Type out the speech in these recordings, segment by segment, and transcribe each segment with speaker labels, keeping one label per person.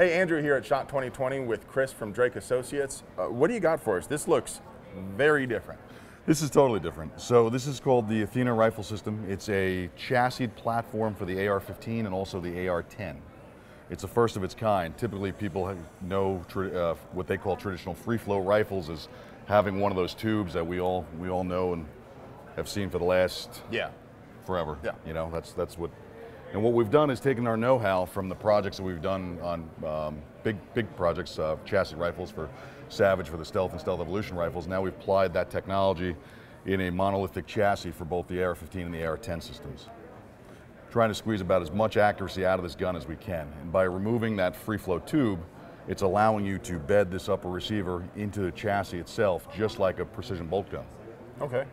Speaker 1: Hey, Andrew here at Shot 2020 with Chris from Drake Associates. Uh, what do you got for us? This looks very different.
Speaker 2: This is totally different. So this is called the Athena rifle system. It's a chassis platform for the AR-15 and also the AR-10. It's the first of its kind. Typically people know uh, what they call traditional free float rifles as having one of those tubes that we all, we all know and have seen for the last
Speaker 1: yeah.
Speaker 2: forever.
Speaker 1: Yeah.
Speaker 2: You know, that's, that's what and what we've done is taken our know-how from the projects that we've done on um, big, big projects, uh, chassis rifles for Savage for the Stealth and Stealth Evolution rifles. Now we've applied that technology in a monolithic chassis for both the AR-15 and the AR-10 systems. Trying to squeeze about as much accuracy out of this gun as we can. And by removing that free float tube, it's allowing you to bed this upper receiver into the chassis itself, just like a precision bolt gun.
Speaker 1: Okay.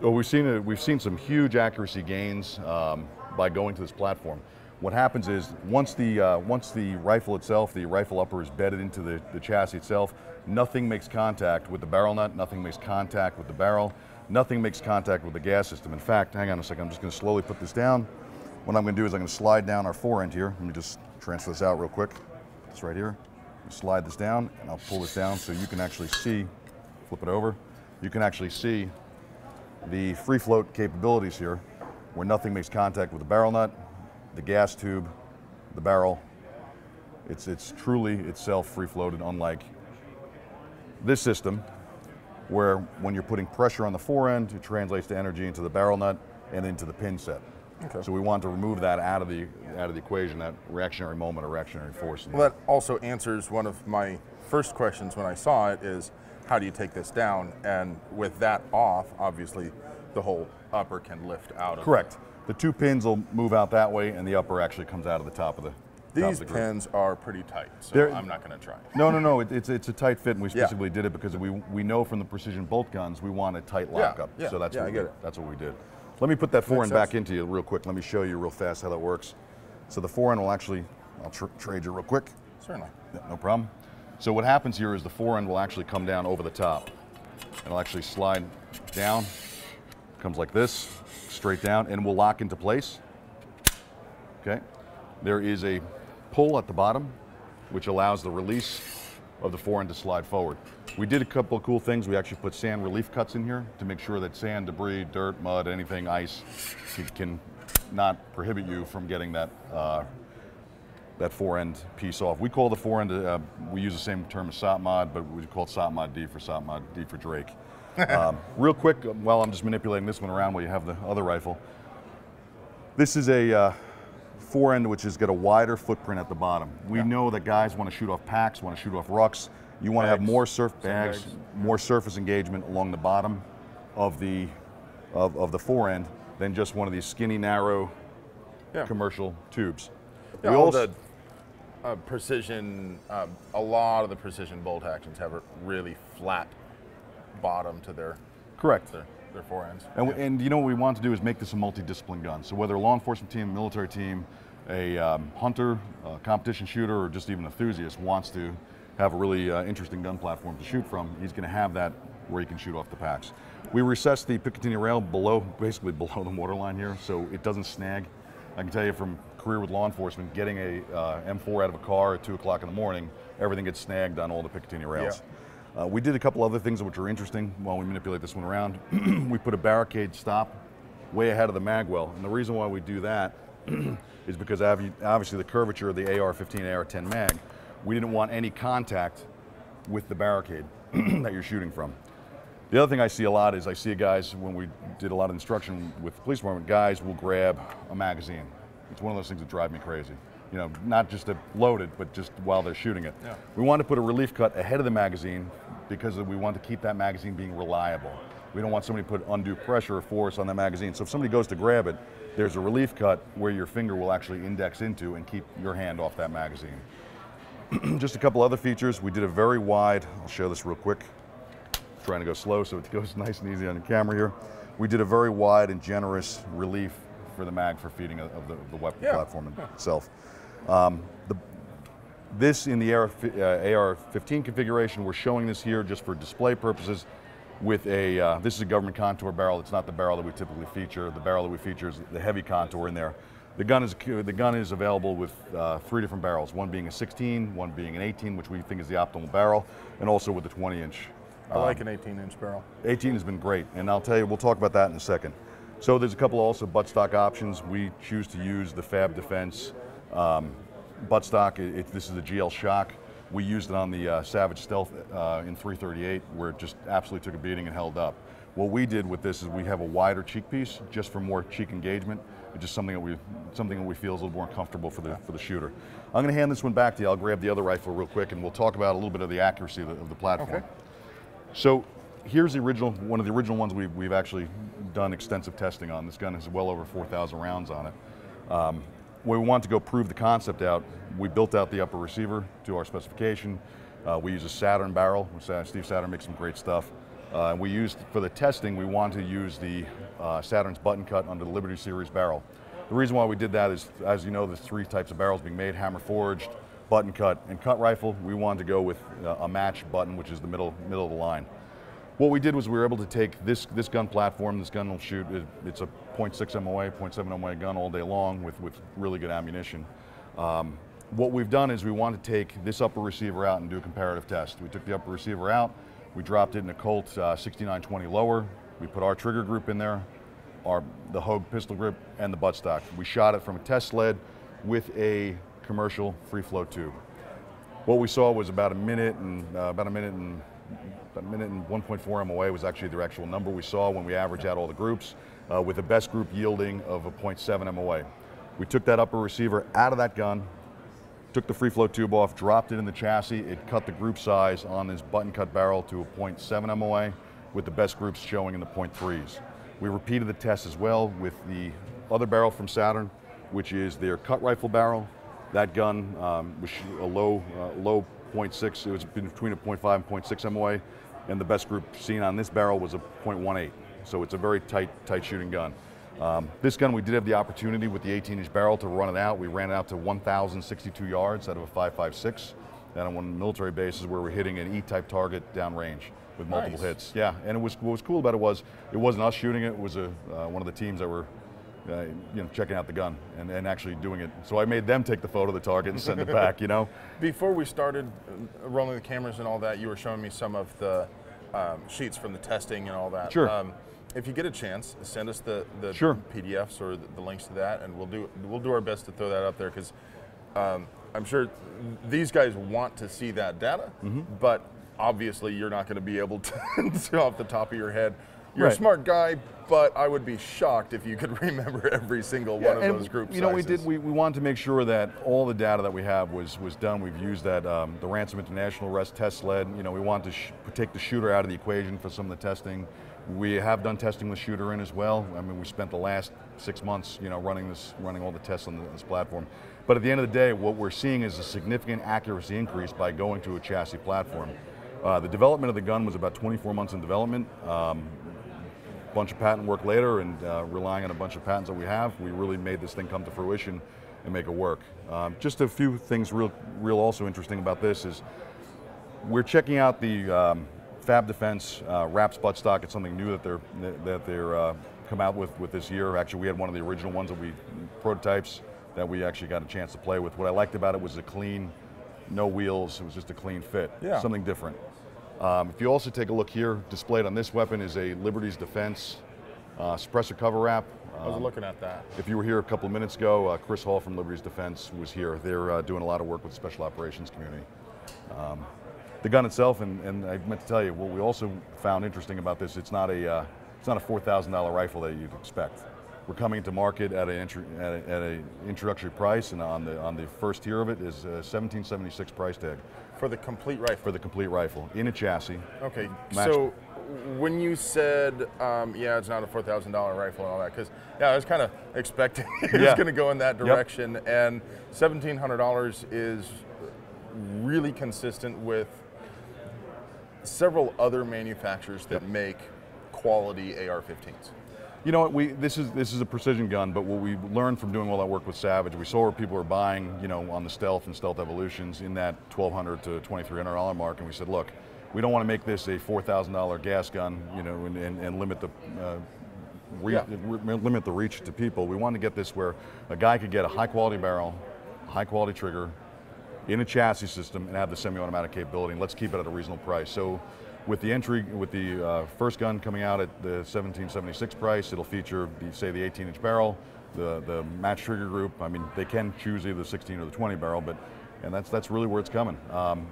Speaker 2: So we've seen, a, we've seen some huge accuracy gains. Um, by going to this platform. What happens is once the, uh, once the rifle itself, the rifle upper is bedded into the, the chassis itself, nothing makes contact with the barrel nut, nothing makes contact with the barrel, nothing makes contact with the gas system. In fact, hang on a second, I'm just going to slowly put this down. What I'm going to do is I'm going to slide down our fore end here. Let me just transfer this out real quick. This right here. Slide this down and I'll pull this down so you can actually see, flip it over, you can actually see the free float capabilities here where nothing makes contact with the barrel nut, the gas tube, the barrel. It's, it's truly itself free floated, unlike this system, where when you're putting pressure on the fore end, it translates the energy into the barrel nut and into the pin set. Okay. So we want to remove that out of the out of the equation, that reactionary moment or reactionary force.
Speaker 1: Well, that also answers one of my first questions when I saw it is, how do you take this down? And with that off, obviously, the whole upper can lift out of
Speaker 2: Correct. The two pins will move out that way and the upper actually comes out of the top of the
Speaker 1: these
Speaker 2: the
Speaker 1: pins are pretty tight, so They're, I'm not going to try.
Speaker 2: No, no, no. It, it's it's a tight fit, and we specifically yeah. did it because we we know from the precision bolt guns we want a tight lockup.
Speaker 1: Yeah, yeah,
Speaker 2: so that's
Speaker 1: yeah,
Speaker 2: what
Speaker 1: I
Speaker 2: we
Speaker 1: get
Speaker 2: did.
Speaker 1: it.
Speaker 2: That's what we did. Let me put that fore end back into you real quick. Let me show you real fast how that works. So the fore end will actually, I'll tr trade you real quick.
Speaker 1: Certainly.
Speaker 2: no problem. So what happens here is the fore end will actually come down over the top. It'll actually slide down, comes like this, straight down, and will lock into place. Okay. There is a pull at the bottom, which allows the release of the fore end to slide forward. We did a couple of cool things. We actually put sand relief cuts in here to make sure that sand, debris, dirt, mud, anything, ice, can not prohibit you from getting that uh, that fore end piece off. We call the fore end, uh, we use the same term as SOTMOD, but we call it SOTMOD D for SOTMOD D for Drake. Um, real quick, while I'm just manipulating this one around while you have the other rifle, this is a uh, fore end which has got a wider footprint at the bottom. We yeah. know that guys want to shoot off packs, want to shoot off rucks. You want to have more surf bags, bags, more surface engagement along the bottom of the of, of the fore end than just one of these skinny, narrow yeah. commercial tubes.
Speaker 1: Yeah, we all also, the uh, precision, uh, a lot of the precision bolt actions have a really flat bottom to their
Speaker 2: correct
Speaker 1: their, their fore ends.
Speaker 2: And, yeah. and you know what we want to do is make this a multi-discipline gun. So whether a law enforcement team, military team, a um, hunter, a competition shooter, or just even enthusiast wants to have a really uh, interesting gun platform to shoot from, he's going to have that where he can shoot off the packs. We recessed the Picatinny rail below, basically below the waterline here, so it doesn't snag. I can tell you from career with law enforcement, getting a uh, M4 out of a car at 2 o'clock in the morning, everything gets snagged on all the Picatinny rails. Yeah. Uh, we did a couple other things which are interesting while we manipulate this one around. we put a barricade stop way ahead of the magwell, and the reason why we do that is because obviously the curvature of the AR-15, AR-10 mag, we didn't want any contact with the barricade that you're shooting from. The other thing I see a lot is I see guys, when we did a lot of instruction with the police department, guys will grab a magazine. It's one of those things that drive me crazy. You know, not just to load it, but just while they're shooting it. Yeah. We want to put a relief cut ahead of the magazine because we want to keep that magazine being reliable. We don't want somebody to put undue pressure or force on that magazine. So if somebody goes to grab it, there's a relief cut where your finger will actually index into and keep your hand off that magazine. just a couple other features. We did a very wide, I'll show this real quick trying to go slow so it goes nice and easy on the camera here. We did a very wide and generous relief for the mag for feeding of the, the weapon yeah. platform itself. Um, the, this in the AR, uh, AR-15 configuration, we're showing this here just for display purposes with a, uh, this is a government contour barrel. It's not the barrel that we typically feature. The barrel that we feature is the heavy contour in there. The gun is the gun is available with uh, three different barrels. One being a 16, one being an 18, which we think is the optimal barrel, and also with the 20 inch.
Speaker 1: I like an 18 inch barrel.
Speaker 2: 18 has been great, and I'll tell you, we'll talk about that in a second. So there's a couple also buttstock options. We choose to use the Fab Defense um, buttstock. It, it, this is the GL Shock. We used it on the uh, Savage Stealth uh, in 338, where it just absolutely took a beating and held up. What we did with this is we have a wider cheek piece, just for more cheek engagement. It's just something that we something that we feel is a little more comfortable for the for the shooter. I'm going to hand this one back to you. I'll grab the other rifle real quick, and we'll talk about a little bit of the accuracy of the, of the platform.
Speaker 1: Okay.
Speaker 2: So here's the original, one of the original ones we've, we've actually done extensive testing on. This gun has well over 4,000 rounds on it. Um, we wanted to go prove the concept out, we built out the upper receiver to our specification. Uh, we use a Satern barrel. Steve Satern makes some great stuff. Uh, we used, for the testing, we wanted to use the uh, Satern's button cut under the Liberty Series barrel. The reason why we did that is, as you know, there's three types of barrels being made, hammer forged, button cut, and cut rifle. We wanted to go with uh, a match button, which is the middle, middle of the line. What we did was we were able to take this, this gun platform, this gun will shoot, it, it's a 0.6 MOA, 0.7 MOA gun all day long with, with really good ammunition. Um, what we've done is we want to take this upper receiver out and do a comparative test. We took the upper receiver out, we dropped it in a Colt uh, 6920 lower, we put our trigger group in there, our, the Hogue pistol grip, and the buttstock. We shot it from a test sled with a commercial free float tube. What we saw was about a minute and uh, about a minute and a minute and 1.4 MOA was actually the actual number we saw when we averaged out all the groups, uh, with the best group yielding of a 0.7 MOA. We took that upper receiver out of that gun, took the free float tube off, dropped it in the chassis, it cut the group size on this button cut barrel to a 0.7 MOA, with the best groups showing in the 0.3s. We repeated the test as well with the other barrel from Satern, which is their cut rifle barrel. That gun um, was a low, uh, low 0.6, it was between a 0.5 and 0.6 MOA and the best group seen on this barrel was a .18. So it's a very tight, tight shooting gun. Um, this gun, we did have the opportunity with the 18-inch barrel to run it out. We ran it out to 1,062 yards out of a 5.56. Then on one military bases where we're hitting an E-type target downrange with multiple
Speaker 1: Nice.
Speaker 2: hits. Yeah, and it was what was cool about it was it wasn't us shooting it. It was a uh, one of the teams that were. Uh, you know, checking out the gun and, and actually doing it. So I made them take the photo of the target and send it back. You know,
Speaker 1: Before we started uh, rolling the cameras and all that, you were showing me some of the um, sheets from the testing and all that.
Speaker 2: Sure.
Speaker 1: Um, if you get a chance, send us the, the
Speaker 2: Sure.
Speaker 1: PDFs or the, the links to that, and we'll do we'll do our best to throw that up there because um, I'm sure these guys want to see that data,
Speaker 2: Mm-hmm.
Speaker 1: but obviously you're not going to be able to, to off the top of your head. You're a smart guy, but I would be shocked if you could remember every single one of those group
Speaker 2: You know, we did. We, we wanted to make sure that all the data that we have was was done. We've used that um, the Ransom International Rest Test Sled. You know, we wanted to sh- take the shooter out of the equation for some of the testing. We have done testing with shooter in as well. I mean, we spent the last six months, you know, running this, running all the tests on the, this platform. But at the end of the day, what we're seeing is a significant accuracy increase by going to a chassis platform. Uh, the development of the gun was about 24 months in development. Um, bunch of patent work later and uh, relying on a bunch of patents that we have, we really made this thing come to fruition and make it work. Um, just a few things real, real also interesting about this is we're checking out the um, Fab Defense uh, RAPS buttstock. It's something new that they're that they're uh, come out with with this year. Actually, we had one of the original ones that we prototypes that we actually got a chance to play with. What I liked about it was the clean, no wheels. It was just a clean fit.
Speaker 1: Yeah.
Speaker 2: Something different. Um, if you also take a look here, displayed on this weapon is a Liberty's Defense uh, suppressor cover wrap.
Speaker 1: I was
Speaker 2: Um,
Speaker 1: looking at that.
Speaker 2: if you were here a couple of minutes ago, uh, Chris Hall from Liberty's Defense was here. They're uh, doing a lot of work with the special operations community. Um, the gun itself, and, and I meant to tell you, what we also found interesting about this, it's not a, uh, it's not a $4,000 rifle that you'd expect. We're coming to market at an at a, at a introductory price, and on the on the first tier of it is a 1776 price tag
Speaker 1: For the complete rifle.
Speaker 2: for the complete rifle in a chassis.
Speaker 1: Okay, so when you said, um, yeah, it's not a four thousand dollar rifle and all that, because yeah, I was kind of expecting it was going to go in that direction, and seventeen hundred dollars is really consistent with several other manufacturers that make quality AR-15s.
Speaker 2: You know what? We this is this is a precision gun, but what we learned from doing all that work with Savage, we saw where people were buying, you know, on the Stealth and Stealth Evolutions in that 1,200 to 2,300 dollar mark, and we said, look, we don't want to make this a $4,000 gas gun, you know, and, and, and limit the uh, re-
Speaker 1: Yeah.
Speaker 2: limit the reach to people. We wanted to get this where a guy could get a high quality barrel, high quality trigger, in a chassis system and have the semi-automatic capability. And let's keep it at a reasonable price. So, with the entry, with the uh, first gun coming out at the 1776 price, it'll feature, the, say, the 18-inch barrel, the the match trigger group. I mean, they can choose either the 16 or the 20 barrel, but and that's that's really where it's coming. Um,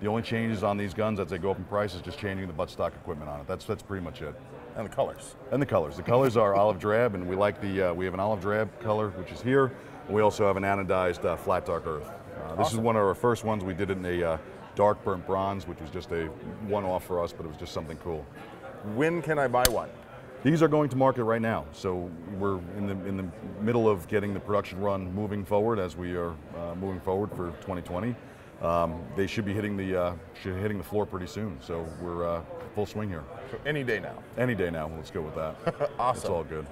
Speaker 2: the only changes on these guns as they go up in price is just changing the buttstock equipment on it. That's that's pretty much it.
Speaker 1: And the colors.
Speaker 2: And the colors. The colors are olive drab, and we like the uh, we have an olive drab color, which is here. We also have an anodized uh, flat dark earth. Uh, this is one of our first ones. We did it in a uh, dark burnt bronze, which was just a one-off for us, but it was just something cool.
Speaker 1: When can I buy one?
Speaker 2: These are going to market right now, so we're in the in the middle of getting the production run moving forward as we are uh, moving forward for 2020. Um, they should be hitting the uh, should be hitting the floor pretty soon, so we're uh, full swing here.
Speaker 1: So any day now.
Speaker 2: Any day now. Let's go with that.
Speaker 1: awesome.
Speaker 2: It's all good.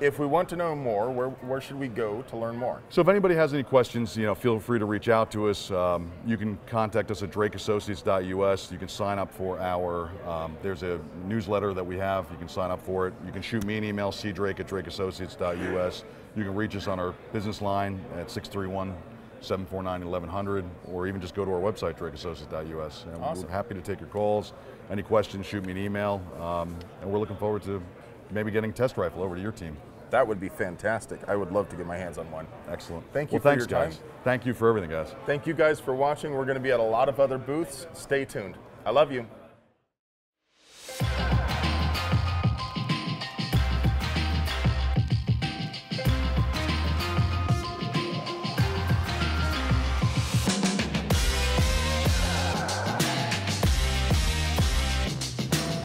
Speaker 1: If we want to know more, where, where should we go to learn more?
Speaker 2: So if anybody has any questions, you know, feel free to reach out to us. Um, you can contact us at drakeassociates.us. You can sign up for our, um, there's a newsletter that we have. You can sign up for it. You can shoot me an email, cdrake at drakeassociates.us. You can reach us on our business line at 631 749 1100, or even just go to our website, drakeassociates.us. And
Speaker 1: Awesome.
Speaker 2: we're happy to take your calls. Any questions, shoot me an email. Um, and we're looking forward to maybe getting test rifle over to your team.
Speaker 1: That would be fantastic. I would love to get my hands on one.
Speaker 2: Excellent.
Speaker 1: Thank you
Speaker 2: well,
Speaker 1: for
Speaker 2: thanks,
Speaker 1: your time.
Speaker 2: guys. Thank you for everything, guys.
Speaker 1: Thank you guys for watching. We're going to be at a lot of other booths. Stay tuned. I love you.